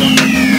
Musik